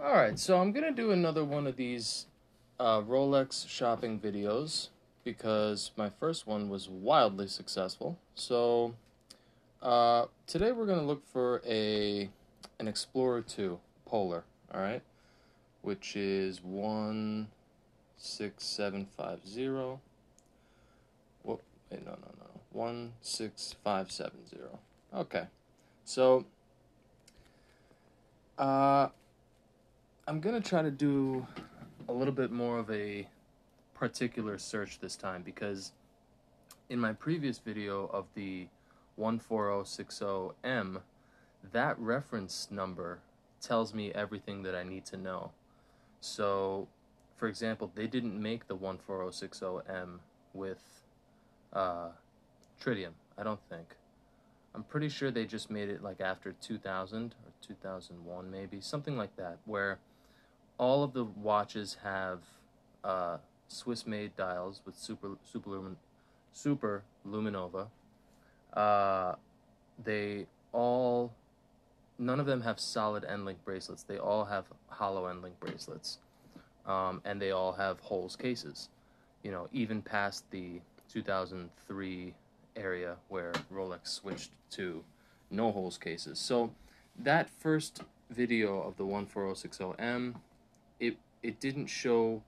All right, so I'm gonna do another one of these uh, Rolex shopping videos because my first one was wildly successful. So uh, today we're gonna look for a an Explorer 2 Polar. All right, which is one six seven five zero. Whoop! Wait, no, no, no. One six five seven zero. Okay, so. Uh, I'm gonna try to do a little bit more of a particular search this time because in my previous video of the 14060M, that reference number tells me everything that I need to know. So, for example, they didn't make the 14060M with uh, tritium, I don't think. I'm pretty sure they just made it like after 2000 or 2001 maybe, something like that, where all of the watches have uh, Swiss-made dials with super super lumin, super luminova. Uh, they all none of them have solid end link bracelets. They all have hollow end link bracelets, um, and they all have holes cases. You know, even past the 2003 area where Rolex switched to no holes cases. So that first video of the 14060M it it didn't show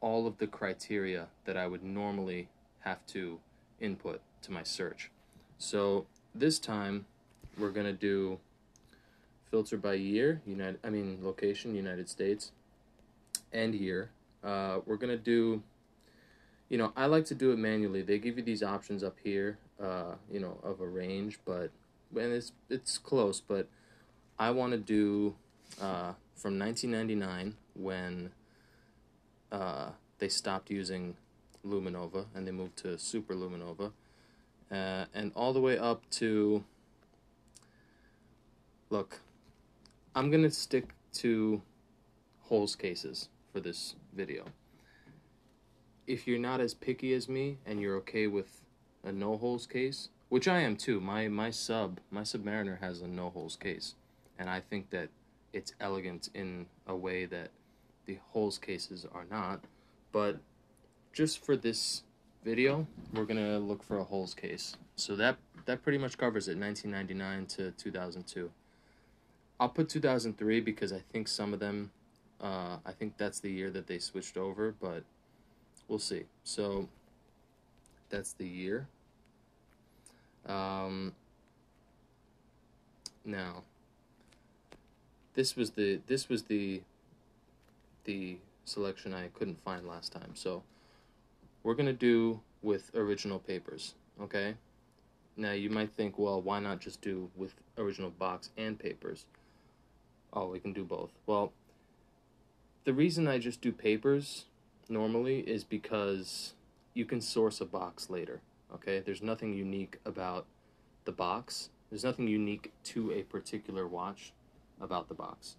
all of the criteria that I would normally have to input to my search. So this time we're gonna do filter by year, United I mean location, United States, and year. Uh, we're gonna do you know, I like to do it manually. They give you these options up here, uh, you know, of a range, but and it's it's close, but I want to do uh, from 1999 when uh, they stopped using Luminova and they moved to Super Luminova, uh, and all the way up to. Look, I'm gonna stick to holes cases for this video. If you're not as picky as me and you're okay with a no holes case, which I am too, my my sub my Submariner has a no holes case, and I think that it's elegant in a way that the holes cases are not. But just for this video, we're gonna look for a holes case. So that that pretty much covers it, 1999 to 2002. I'll put 2003 because I think some of them, uh, I think that's the year that they switched over, but we'll see. So that's the year. Um, now, this was the this was the the selection I couldn't find last time. So we're gonna do with original papers, okay? Now you might think, well, why not just do with original box and papers? Oh, we can do both. Well, the reason I just do papers normally is because you can source a box later, okay? There's nothing unique about the box. There's nothing unique to a particular watch about the box.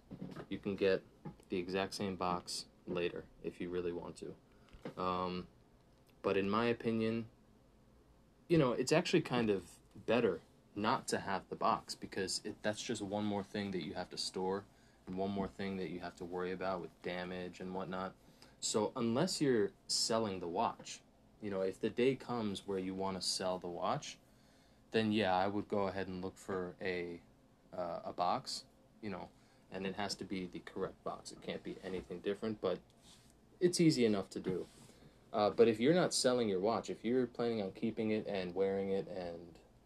You can get the exact same box later if you really want to. Um, but in my opinion, you know, it's actually kind of better not to have the box because it, that's just one more thing that you have to store and one more thing that you have to worry about with damage and whatnot. So unless you're selling the watch, you know, if the day comes where you want to sell the watch, then yeah, I would go ahead and look for a uh, a box you know, and it has to be the correct box. It can't be anything different, but it's easy enough to do. Uh, but if you're not selling your watch, if you're planning on keeping it and wearing it and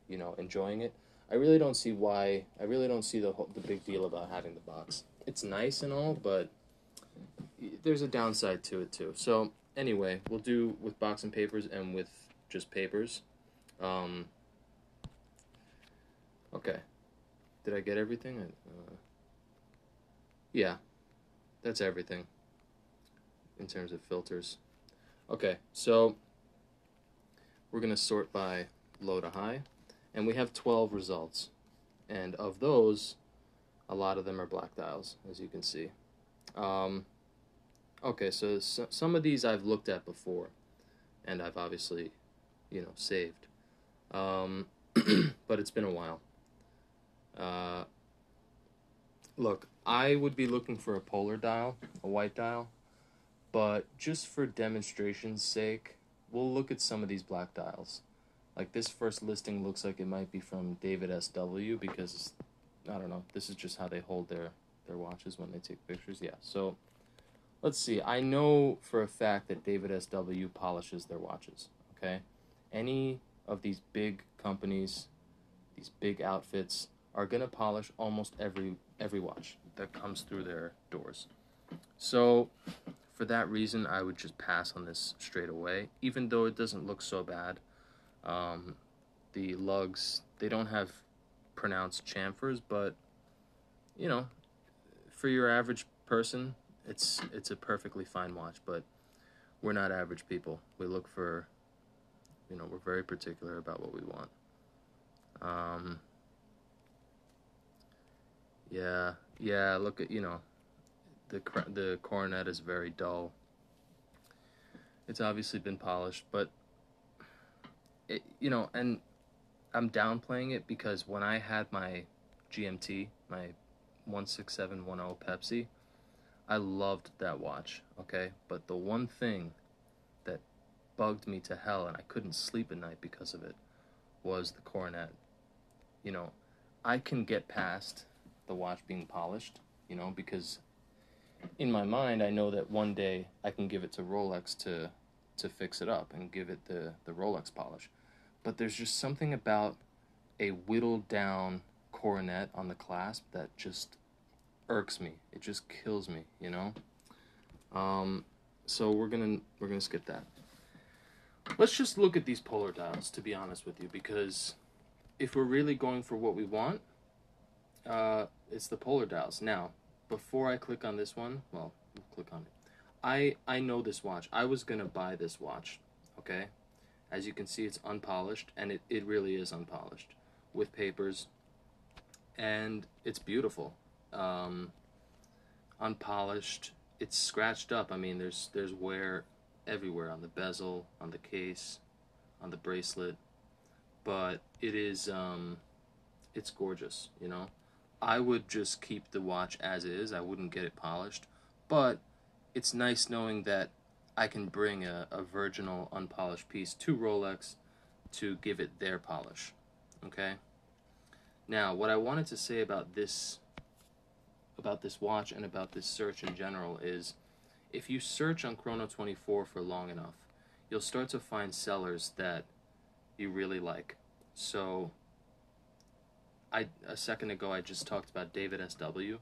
you know enjoying it, I really don't see why. I really don't see the whole, the big deal about having the box. It's nice and all, but there's a downside to it too. So anyway, we'll do with box and papers and with just papers. Um, okay, did I get everything? Uh, yeah, that's everything in terms of filters. Okay, so we're going to sort by low to high, and we have 12 results. And of those, a lot of them are black dials, as you can see. Um, okay, so, so some of these I've looked at before, and I've obviously, you know, saved. Um, but it's been a while. Uh, look, I would be looking for a polar dial, a white dial, but just for demonstration's sake, we'll look at some of these black dials. Like this first listing looks like it might be from David SW because I don't know. This is just how they hold their their watches when they take pictures. Yeah. So let's see. I know for a fact that David SW polishes their watches. Okay. Any of these big companies, these big outfits are gonna polish almost every every watch that comes through their doors. So for that reason, I would just pass on this straight away, even though it doesn't look so bad. Um, the lugs, they don't have pronounced chamfers, but you know, for your average person, it's it's a perfectly fine watch. But we're not average people. We look for, you know, we're very particular about what we want. Um, yeah, yeah. Look at you know, the the coronet is very dull. It's obviously been polished, but it, you know, and I'm downplaying it because when I had my GMT, my 16710 Pepsi, I loved that watch, okay? But the one thing that bugged me to hell and I couldn't sleep at night because of it was the coronet. You know, I can get past the watch being polished, you know, because in my mind I know that one day I can give it to Rolex to to fix it up and give it the the Rolex polish but there's just something about a whittled down coronet on the clasp that just irks me. It just kills me, you know. Um, so we're gonna we're gonna skip that. Let's just look at these polar dials, to be honest with you, because if we're really going for what we want, uh, it's the polar dials. Now, before I click on this one, well, click on it. I I know this watch. I was gonna buy this watch, okay. As you can see, it's unpolished, and it, it really is unpolished with papers, and it's beautiful. Um, unpolished, it's scratched up. I mean, there's there's wear everywhere on the bezel, on the case, on the bracelet, but it is um, it's gorgeous. You know, I would just keep the watch as is. I wouldn't get it polished, but it's nice knowing that I can bring a, a virginal unpolished piece to Rolex to give it their polish. Okay? Now, what I wanted to say about this about this watch and about this search in general is if you search on Chrono 24 for long enough, you'll start to find sellers that you really like. So I a second ago I just talked about David SW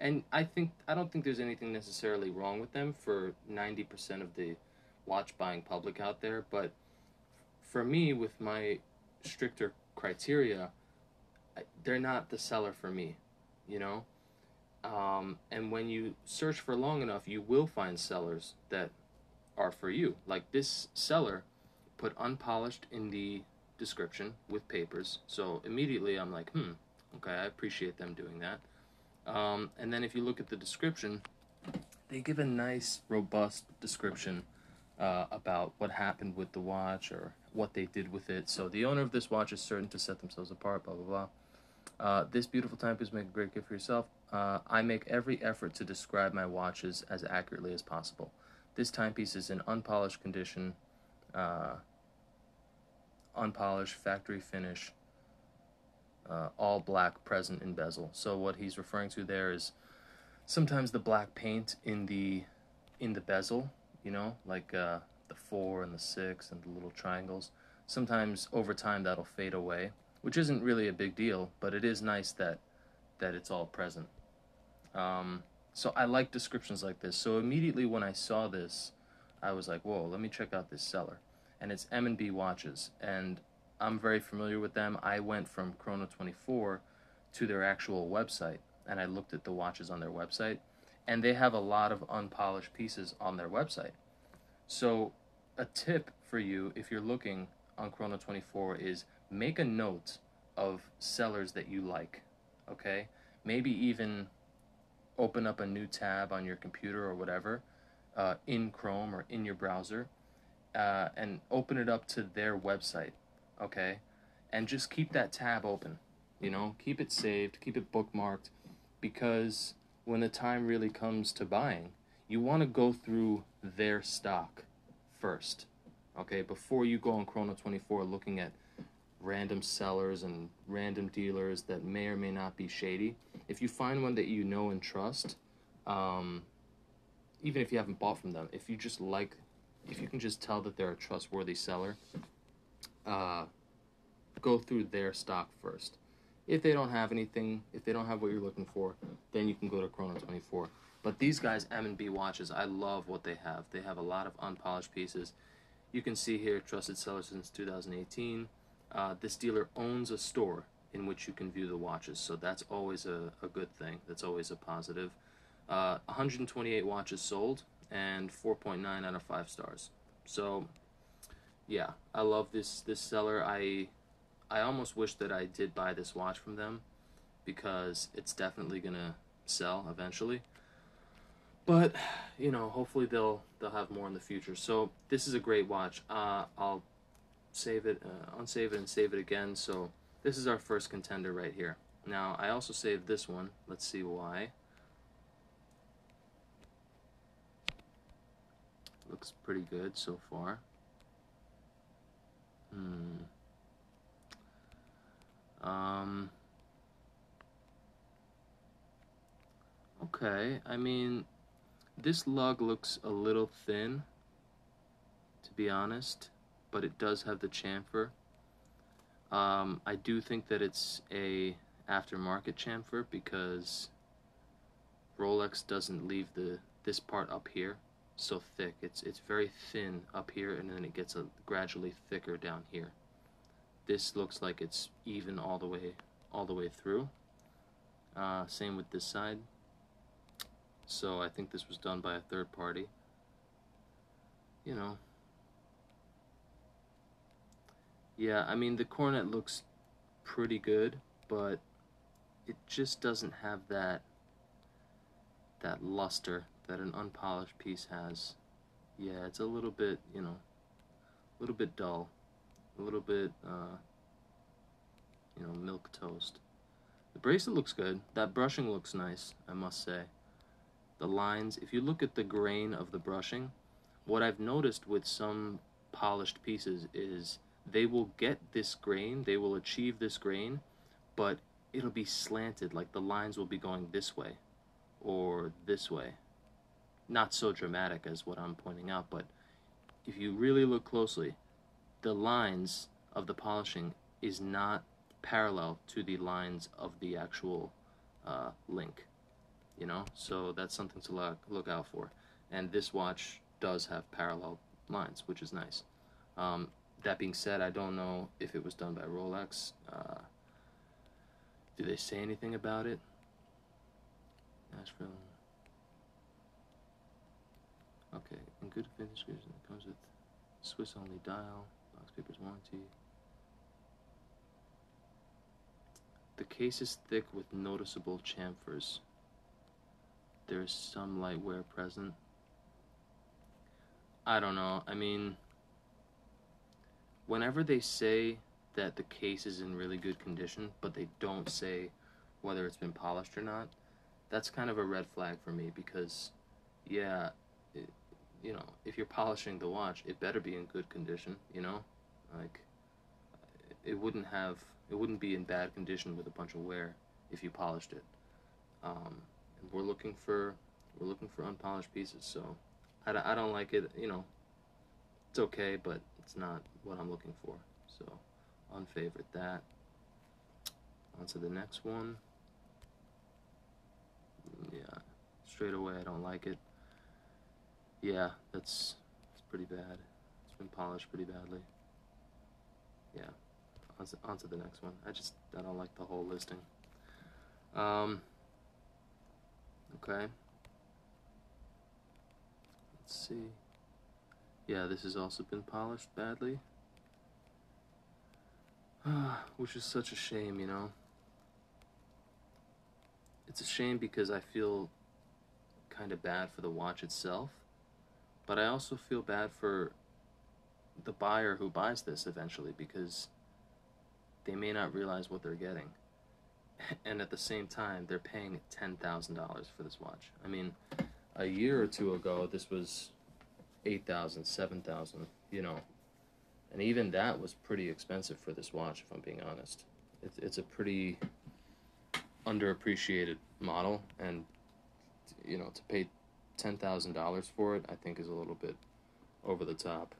and I think I don't think there's anything necessarily wrong with them for 90% of the watch buying public out there, but for me with my stricter criteria, they're not the seller for me, you know? Um, and when you search for long enough, you will find sellers that are for you. Like this seller put unpolished in the description with papers. So immediately I'm like, hmm, okay, I appreciate them doing that. Um, and then if you look at the description, they give a nice, robust description uh, about what happened with the watch or what they did with it. So the owner of this watch is certain to set themselves apart, blah, blah, blah. Uh, this beautiful timepiece make a great gift for yourself. Uh, I make every effort to describe my watches as accurately as possible. This timepiece is in unpolished condition, uh, unpolished, factory finish, uh, all black present in bezel. So what he's referring to there is sometimes the black paint in the in the bezel, you know, like uh, the four and the six and the little triangles. Sometimes over time that'll fade away, which isn't really a big deal, but it is nice that that it's all present. Um, so I like descriptions like this. So immediately when I saw this, I was like, "Whoa, let me check out this seller." And it's M&B watches, and I'm very familiar with them. I went from Chrono 24 to their actual website and I looked at the watches on their website and they have a lot of unpolished pieces on their website. So, a tip for you if you're looking on Chrono 24 is make a note of sellers that you like, okay? Maybe even open up a new tab on your computer or whatever uh, in Chrome or in your browser uh, and open it up to their website okay? And just keep that tab open, you know, keep it saved, keep it bookmarked, because when the time really comes to buying, you want to go through their stock first. Okay, before you go on Chrono 24 looking at random sellers and random dealers that may or may not be shady. If you find one that you know and trust, um, even if you haven't bought from them, if you just like, if you can just tell that they're a trustworthy seller, uh, go through their stock first. If they don't have anything, if they don't have what you're looking for, then you can go to Chrono 24. But these guys, M&B watches, I love what they have. They have a lot of unpolished pieces. You can see here, trusted seller since 2018 uh, this dealer owns a store in which you can view the watches, so that's always a, a good thing. That's always a positive. Uh, 128 watches sold and 4.9 out of 5 stars. So, yeah, I love this this seller. I I almost wish that I did buy this watch from them because it's definitely gonna sell eventually. But you know, hopefully they'll they'll have more in the future. So this is a great watch. Uh, I'll save it, uh, unsave it, and save it again. So this is our first contender right here. Now, I also saved this one. Let's see why. Looks pretty good so far. Hmm. Um. Okay, I mean, this lug looks a little thin, to be honest but it does have the chamfer. Um, I do think that it's a aftermarket chamfer because Rolex doesn't leave the this part up here so thick. It's it's very thin up here and then it gets a gradually thicker down here. This looks like it's even all the way all the way through. Uh, same with this side. So I think this was done by a third party. You know, Yeah, I mean, the coronet looks pretty good, but it just doesn't have that that luster that an unpolished piece has. Yeah, it's a little bit, you know, a little bit dull, a little bit, uh, you know, milk toast. The bracelet looks good. That brushing looks nice, I must say. The lines, if you look at the grain of the brushing, what I've noticed with some polished pieces is they will get this grain, they will achieve this grain, but it'll be slanted, like the lines will be going this way or this way. Not so dramatic as what I'm pointing out, but if you really look closely, the lines of the polishing is not parallel to the lines of the actual uh, link. You know, so that's something to look, look out for. And this watch does have parallel lines, which is nice. Um, that being said, I don't know if it was done by Rolex. Uh, do they say anything about it? Nashville. Okay, in good finish it comes with Swiss only dial, box papers warranty. The case is thick with noticeable chamfers. There is some light wear present. I don't know. I mean, whenever they say that the case is in really good condition, but they don't say whether it's been polished or not, that's kind of a red flag for me because, yeah, it, you know, if you're polishing the watch, it better be in good condition, you know? Like, it wouldn't have, it wouldn't be in bad condition with a bunch of wear if you polished it. Um, and we're looking for, we're looking for unpolished pieces, so I, I don't like it, you know, it's okay, but it's not what I'm looking for. So unfavorite that. On to the next one. Yeah, straight away I don't like it. Yeah, that's it's pretty bad. It's been polished pretty badly. Yeah, on to, on to the next one. I just I don't like the whole listing. Um. Okay. Let's see. Yeah, this has also been polished badly. Which is such a shame, you know. It's a shame because I feel kind of bad for the watch itself, but I also feel bad for the buyer who buys this eventually because they may not realize what they're getting. and at the same time they're paying ten thousand dollars for this watch. I mean, a year or two ago this was eight thousand, seven thousand, you know, and even that was pretty expensive for this watch. If I'm being honest, it's it's a pretty underappreciated model, and you know to pay ten thousand dollars for it, I think is a little bit over the top.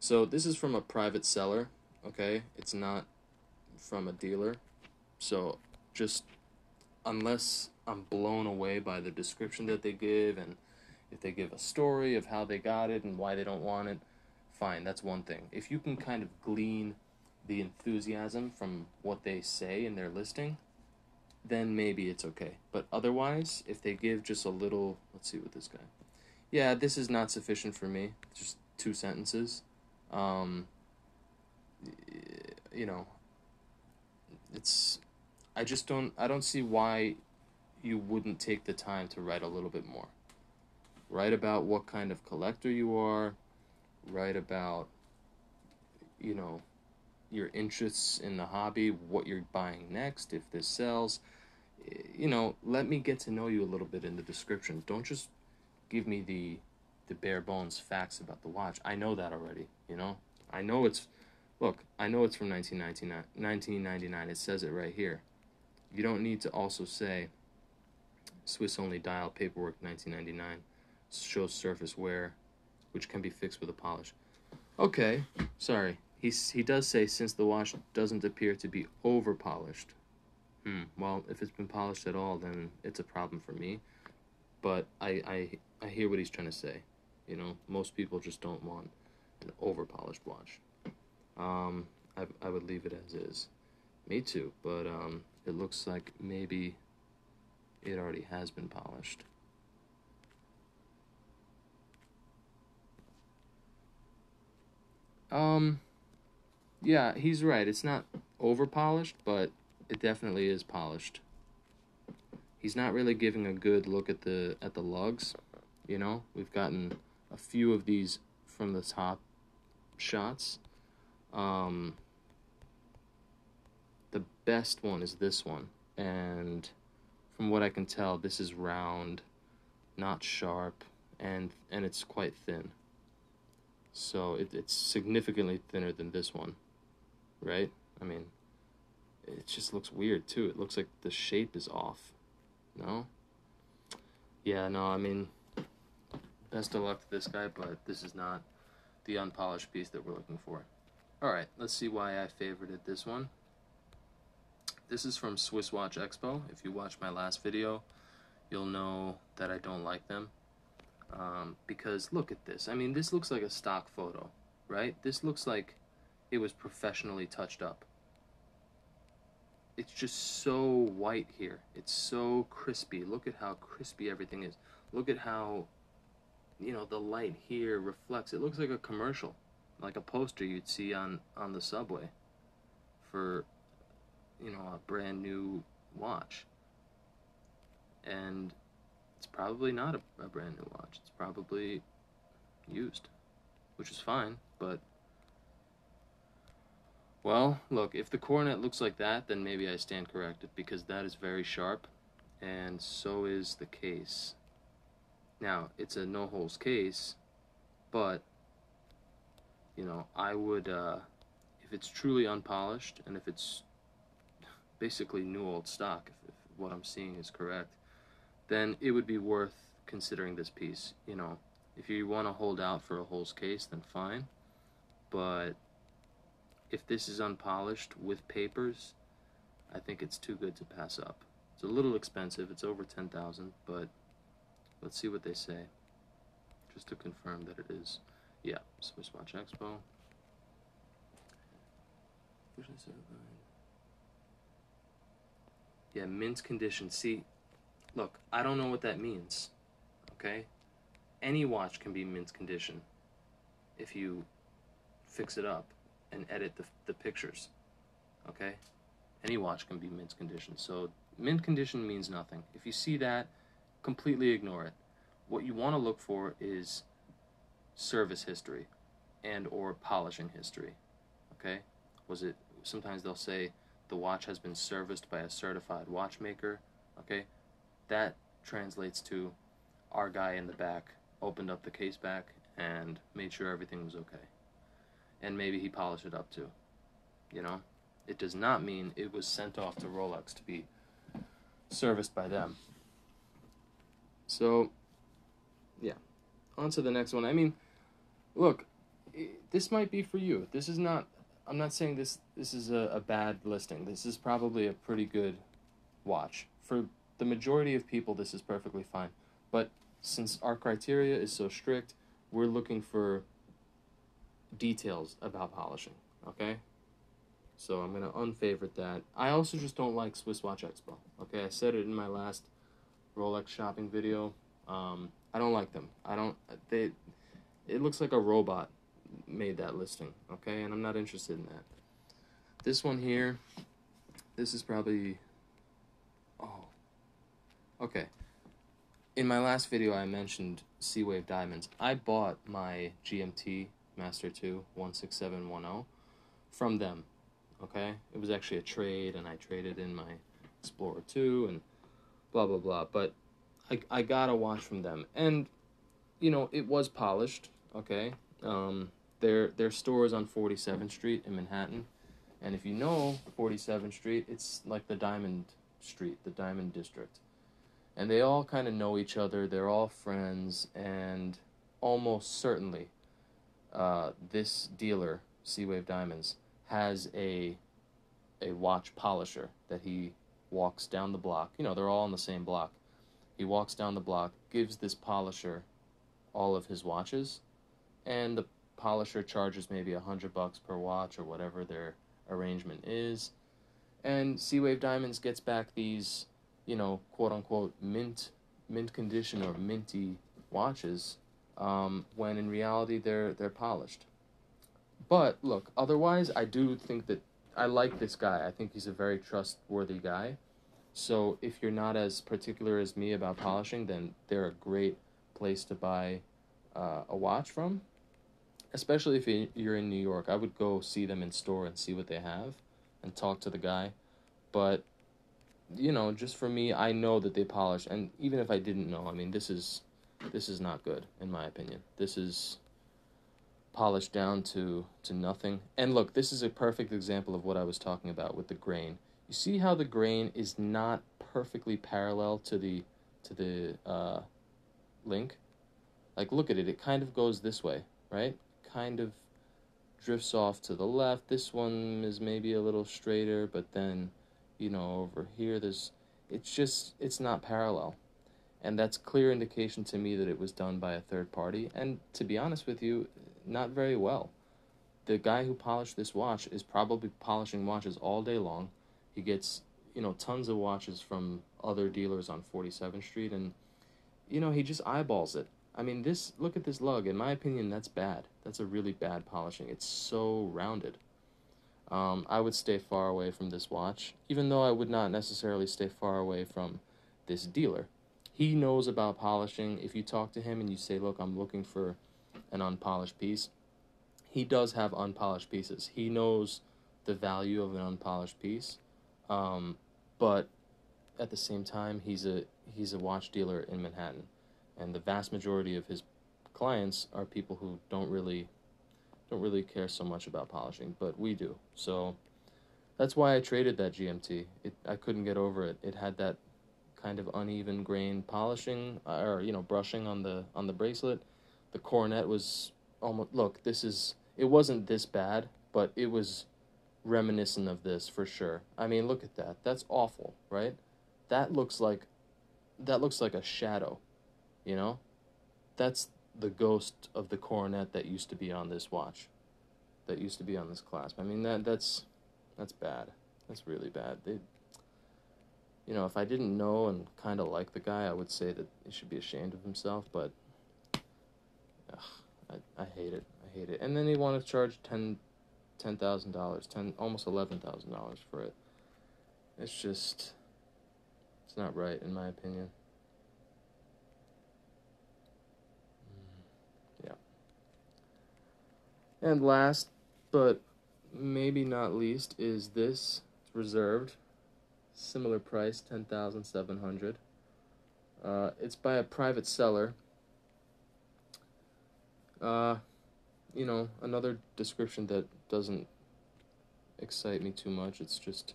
So this is from a private seller. Okay, it's not from a dealer. So just unless I'm blown away by the description that they give and if they give a story of how they got it and why they don't want it, fine, that's one thing. If you can kind of glean the enthusiasm from what they say in their listing, then maybe it's okay. But otherwise, if they give just a little, let's see with this guy. Yeah, this is not sufficient for me. Just two sentences. Um, you know, it's I just don't I don't see why you wouldn't take the time to write a little bit more. Write about what kind of collector you are, write about you know your interests in the hobby, what you're buying next, if this sells. You know, let me get to know you a little bit in the description. Don't just give me the the bare bones facts about the watch. I know that already, you know? I know it's look, I know it's from 1999, 1999. It says it right here. You don't need to also say Swiss only dial paperwork 1999 shows surface wear which can be fixed with a polish. Okay, sorry. He he does say since the watch doesn't appear to be over polished. Hmm. Well, if it's been polished at all, then it's a problem for me. But I I I hear what he's trying to say. You know, most people just don't want an over polished watch. Um, I I would leave it as is. Me too, but um, it looks like maybe it already has been polished. Um, yeah, he's right. It's not over polished, but it definitely is polished. He's not really giving a good look at the at the lugs. You know, we've gotten a few of these from the top shots. Um, the best one is this one, and from what I can tell, this is round, not sharp, and and it's quite thin. So it, it's significantly thinner than this one, right? I mean, it just looks weird too. It looks like the shape is off. No? Yeah, no, I mean, best of luck to this guy, but this is not the unpolished piece that we're looking for. Alright, let's see why I favorited this one. This is from Swiss Watch Expo. If you watched my last video, you'll know that I don't like them. Um, because look at this. I mean, this looks like a stock photo, right? This looks like it was professionally touched up. It's just so white here. It's so crispy. Look at how crispy everything is. Look at how, you know, the light here reflects. It looks like a commercial, like a poster you'd see on, on the subway for, you know, a brand new watch. And it's probably not a, a brand new watch. It's probably used, which is fine, but well, look, if the coronet looks like that, then maybe I stand corrected because that is very sharp, and so is the case. Now, it's a no holes case, but you know, I would, uh, if it's truly unpolished and if it's basically new old stock, if, if what I'm seeing is correct, then it would be worth considering this piece. You know, if you want to hold out for a holes case, then fine. But if this is unpolished with papers, I think it's too good to pass up. It's a little expensive. It's over 10000 but let's see what they say. Just to confirm that it is. Yeah, Swiss Watch Expo. Yeah, mint condition. See, Look, I don't know what that means. Okay? Any watch can be mint condition if you fix it up and edit the, the pictures. Okay? Any watch can be mint condition. So, mint condition means nothing. If you see that, completely ignore it. What you want to look for is service history and or polishing history. Okay? Was it sometimes they'll say the watch has been serviced by a certified watchmaker, okay, that translates to our guy in the back opened up the case back and made sure everything was okay. And maybe he polished it up too. You know? It does not mean it was sent off to Rolex to be serviced by them. So, yeah. On to the next one. I mean, look, this might be for you. This is not. I'm not saying this. This is a, a bad listing. This is probably a pretty good watch for the majority of people. This is perfectly fine. But since our criteria is so strict, we're looking for details about polishing. Okay. So I'm gonna unfavorite that. I also just don't like Swiss Watch Expo. Okay, I said it in my last Rolex shopping video. Um, I don't like them. I don't. They. It looks like a robot made that listing. Okay, and I'm not interested in that. This one here. This is probably. Oh. Okay. In my last video, I mentioned Seawave Diamonds. I bought my GMT Master 2 16710 from them. Okay, it was actually a trade, and I traded in my Explorer 2 and blah blah blah. But I I got a watch from them, and you know it was polished. Okay, um, their their store is on 47th Street in Manhattan, and if you know 47th Street, it's like the Diamond Street, the Diamond District, and they all kind of know each other. They're all friends, and almost certainly, uh, this dealer, Seawave Diamonds, has a a watch polisher that he walks down the block. You know, they're all on the same block. He walks down the block, gives this polisher all of his watches, and the polisher charges maybe a hundred bucks per watch or whatever their arrangement is. And Seawave Diamonds gets back these, you know, quote unquote mint mint condition or minty watches, um, when in reality they're they're polished. But look, otherwise I do think that I like this guy. I think he's a very trustworthy guy. So if you're not as particular as me about polishing, then they're a great place to buy uh, a watch from. Especially if you're in New York, I would go see them in store and see what they have, and talk to the guy. But you know, just for me, I know that they polish, and even if I didn't know, I mean, this is this is not good in my opinion. This is polished down to to nothing. And look, this is a perfect example of what I was talking about with the grain. You see how the grain is not perfectly parallel to the to the uh, link? Like look at it, it kind of goes this way, right? Kind of drifts off to the left. This one is maybe a little straighter, but then, you know, over here there's it's just it's not parallel. And that's clear indication to me that it was done by a third party. And to be honest with you, not very well. The guy who polished this watch is probably polishing watches all day long. He gets, you know, tons of watches from other dealers on 47th Street and you know, he just eyeballs it. I mean, this look at this lug. In my opinion, that's bad. That's a really bad polishing. It's so rounded. Um, I would stay far away from this watch, even though I would not necessarily stay far away from this dealer. He knows about polishing. If you talk to him and you say, "Look, I'm looking for an unpolished piece. He does have unpolished pieces. He knows the value of an unpolished piece, um, but at the same time, he's a he's a watch dealer in Manhattan, and the vast majority of his clients are people who don't really don't really care so much about polishing, but we do. So that's why I traded that GMT. It I couldn't get over it. It had that kind of uneven grain polishing uh, or you know brushing on the on the bracelet. The coronet was almost look this is it wasn't this bad but it was reminiscent of this for sure. I mean look at that. That's awful right? That looks like that looks like a shadow you know? That's the ghost of the coronet that used to be on this watch that used to be on this clasp. I mean that that's that's bad. That's really bad. They you know if i didn't know and kind of like the guy i would say that he should be ashamed of himself but Ugh, I, I hate it. I hate it. And then they want to charge ten ten thousand dollars, ten almost eleven thousand dollars for it. It's just it's not right in my opinion. Mm, yeah. And last, but maybe not least, is this. It's reserved. Similar price, ten thousand seven hundred. Uh, it's by a private seller. Uh, you know, another description that doesn't excite me too much. It's just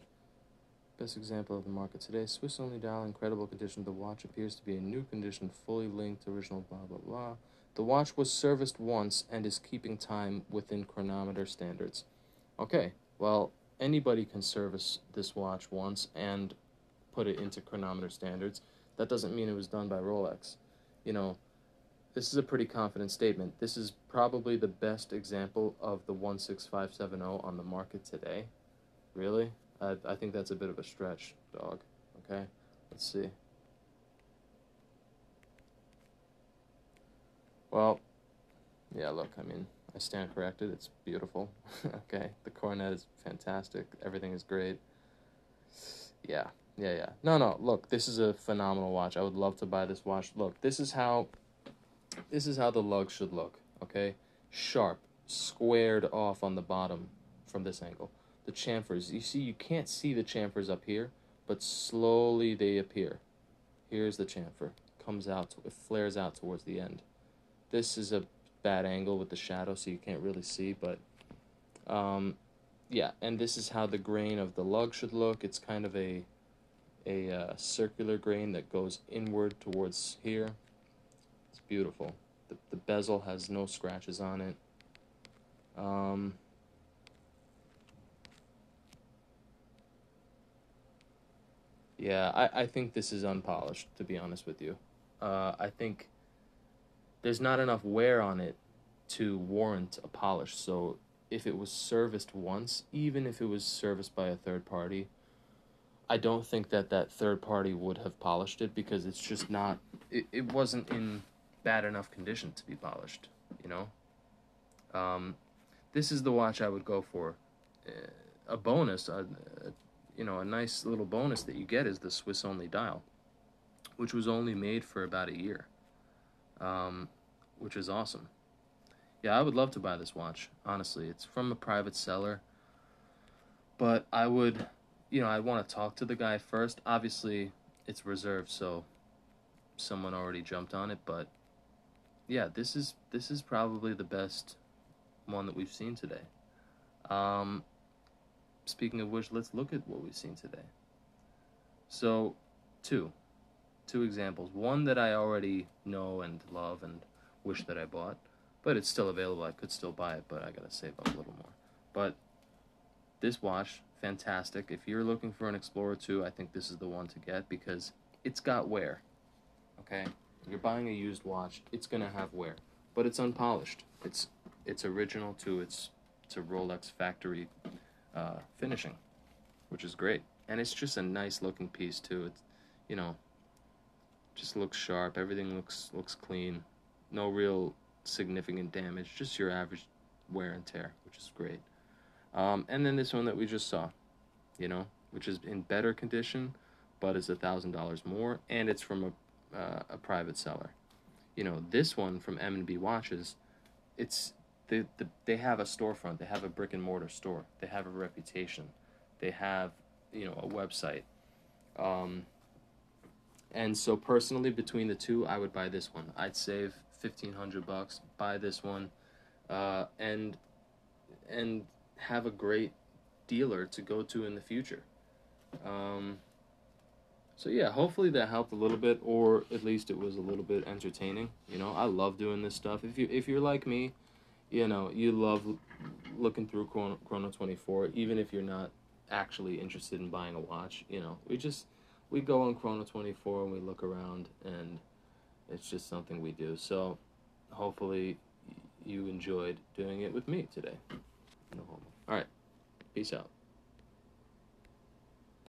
best example of the market today. Swiss only dial, incredible condition. The watch appears to be in new condition, fully linked, original, blah blah blah. The watch was serviced once and is keeping time within chronometer standards. Okay, well, anybody can service this watch once and put it into chronometer standards. That doesn't mean it was done by Rolex. You know, this is a pretty confident statement. This is probably the best example of the 16570 on the market today. Really? I, I think that's a bit of a stretch, dog. Okay? Let's see. Well, yeah, look, I mean, I stand corrected. It's beautiful. okay? The coronet is fantastic. Everything is great. Yeah, yeah, yeah. No, no, look, this is a phenomenal watch. I would love to buy this watch. Look, this is how this is how the lug should look, okay? Sharp, squared off on the bottom from this angle. The chamfers, you see, you can't see the chamfers up here, but slowly they appear. Here's the chamfer. Comes out, it flares out towards the end. This is a bad angle with the shadow, so you can't really see, but um, yeah, and this is how the grain of the lug should look. It's kind of a a uh, circular grain that goes inward towards here It's beautiful. The, the bezel has no scratches on it. Um, yeah, I, I think this is unpolished, to be honest with you. Uh, I think there's not enough wear on it to warrant a polish. So if it was serviced once, even if it was serviced by a third party, I don't think that that third party would have polished it because it's just not. It, it wasn't in bad enough condition to be polished, you know? Um, this is the watch I would go for. Uh, a bonus, a, a, you know, a nice little bonus that you get is the Swiss only dial, which was only made for about a year, um, which is awesome. Yeah, I would love to buy this watch, honestly. It's from a private seller, but I would, you know, I want to talk to the guy first. Obviously, it's reserved, so someone already jumped on it, but yeah, this is this is probably the best one that we've seen today. Um, speaking of which, let's look at what we've seen today. So, two, two examples. One that I already know and love and wish that I bought, but it's still available. I could still buy it, but I gotta save up a little more. But this watch, fantastic. If you're looking for an Explorer 2, I think this is the one to get because it's got wear. Okay? You're buying a used watch, it's gonna have wear, but it's unpolished. It's it's original to its to Rolex factory uh, finishing, which is great, and it's just a nice looking piece too. It's you know just looks sharp. Everything looks looks clean. No real significant damage. Just your average wear and tear, which is great. Um, and then this one that we just saw, you know, which is in better condition, but is a thousand dollars more, and it's from a uh, a private seller. You know, this one from M&B Watches, it's they, the, they have a storefront, they have a brick and mortar store, they have a reputation, they have, you know, a website. Um, and so personally between the two, I would buy this one. I'd save 1500 bucks, buy this one, uh, and and have a great dealer to go to in the future. Um, so yeah, hopefully that helped a little bit, or at least it was a little bit entertaining. You know, I love doing this stuff. If you if you're like me, you know, you love looking through Chrono, Chrono 24, even if you're not actually interested in buying a watch. You know, we just we go on Chrono 24 and we look around, and it's just something we do. So hopefully you enjoyed doing it with me today. No homo. All right, peace out.